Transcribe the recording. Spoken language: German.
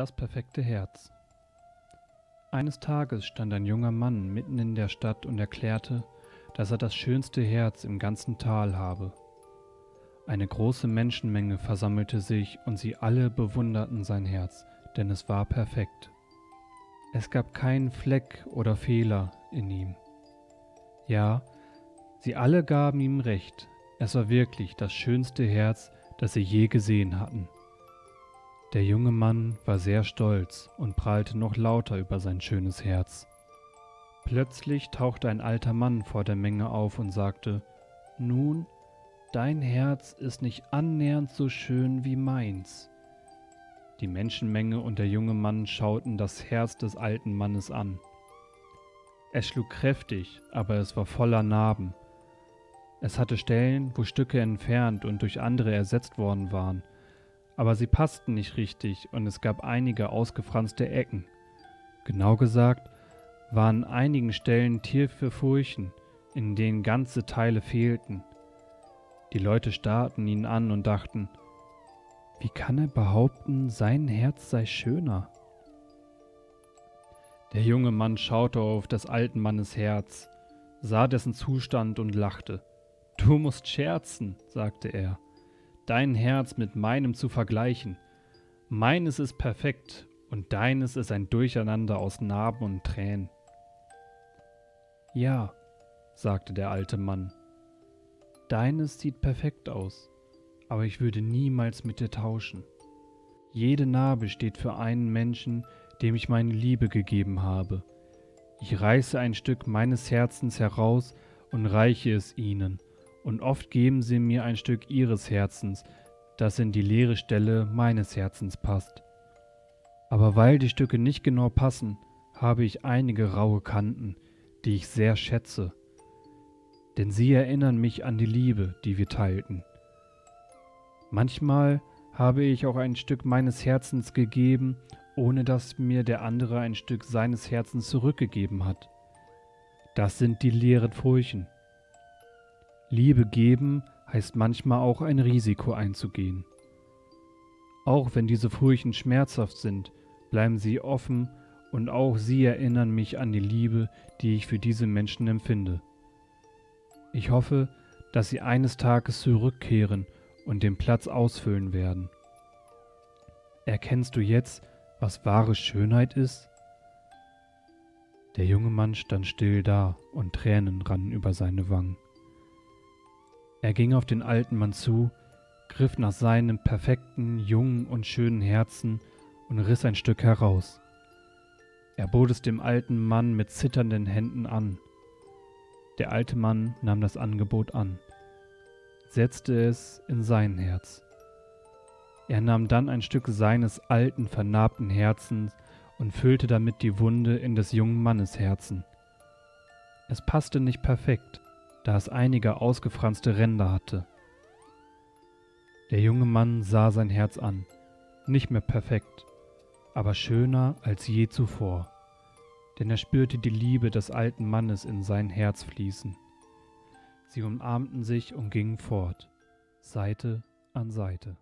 Das perfekte Herz. Eines Tages stand ein junger Mann mitten in der Stadt und erklärte, dass er das schönste Herz im ganzen Tal habe. Eine große Menschenmenge versammelte sich und sie alle bewunderten sein Herz, denn es war perfekt. Es gab keinen Fleck oder Fehler in ihm. Ja, sie alle gaben ihm recht, es war wirklich das schönste Herz, das sie je gesehen hatten. Der junge Mann war sehr stolz und prahlte noch lauter über sein schönes Herz. Plötzlich tauchte ein alter Mann vor der Menge auf und sagte, Nun, dein Herz ist nicht annähernd so schön wie meins. Die Menschenmenge und der junge Mann schauten das Herz des alten Mannes an. Es schlug kräftig, aber es war voller Narben. Es hatte Stellen, wo Stücke entfernt und durch andere ersetzt worden waren, aber sie passten nicht richtig und es gab einige ausgefranste Ecken. Genau gesagt waren an einigen Stellen tiefe Furchen, in denen ganze Teile fehlten. Die Leute starrten ihn an und dachten, wie kann er behaupten, sein Herz sei schöner? Der junge Mann schaute auf des alten Mannes Herz, sah dessen Zustand und lachte. Du musst scherzen, sagte er dein Herz mit meinem zu vergleichen. Meines ist perfekt und deines ist ein Durcheinander aus Narben und Tränen. Ja, sagte der alte Mann, deines sieht perfekt aus, aber ich würde niemals mit dir tauschen. Jede Narbe steht für einen Menschen, dem ich meine Liebe gegeben habe. Ich reiße ein Stück meines Herzens heraus und reiche es ihnen, und oft geben sie mir ein Stück ihres Herzens, das in die leere Stelle meines Herzens passt. Aber weil die Stücke nicht genau passen, habe ich einige raue Kanten, die ich sehr schätze, denn sie erinnern mich an die Liebe, die wir teilten. Manchmal habe ich auch ein Stück meines Herzens gegeben, ohne dass mir der andere ein Stück seines Herzens zurückgegeben hat. Das sind die leeren Furchen, Liebe geben heißt manchmal auch ein Risiko einzugehen. Auch wenn diese Furchen schmerzhaft sind, bleiben sie offen und auch sie erinnern mich an die Liebe, die ich für diese Menschen empfinde. Ich hoffe, dass sie eines Tages zurückkehren und den Platz ausfüllen werden. Erkennst du jetzt, was wahre Schönheit ist? Der junge Mann stand still da und Tränen rannen über seine Wangen. Er ging auf den alten Mann zu, griff nach seinem perfekten, jungen und schönen Herzen und riss ein Stück heraus. Er bot es dem alten Mann mit zitternden Händen an. Der alte Mann nahm das Angebot an, setzte es in sein Herz. Er nahm dann ein Stück seines alten, vernarbten Herzens und füllte damit die Wunde in des jungen Mannes Herzen. Es passte nicht perfekt, da es einige ausgefranste Ränder hatte. Der junge Mann sah sein Herz an, nicht mehr perfekt, aber schöner als je zuvor, denn er spürte die Liebe des alten Mannes in sein Herz fließen. Sie umarmten sich und gingen fort, Seite an Seite.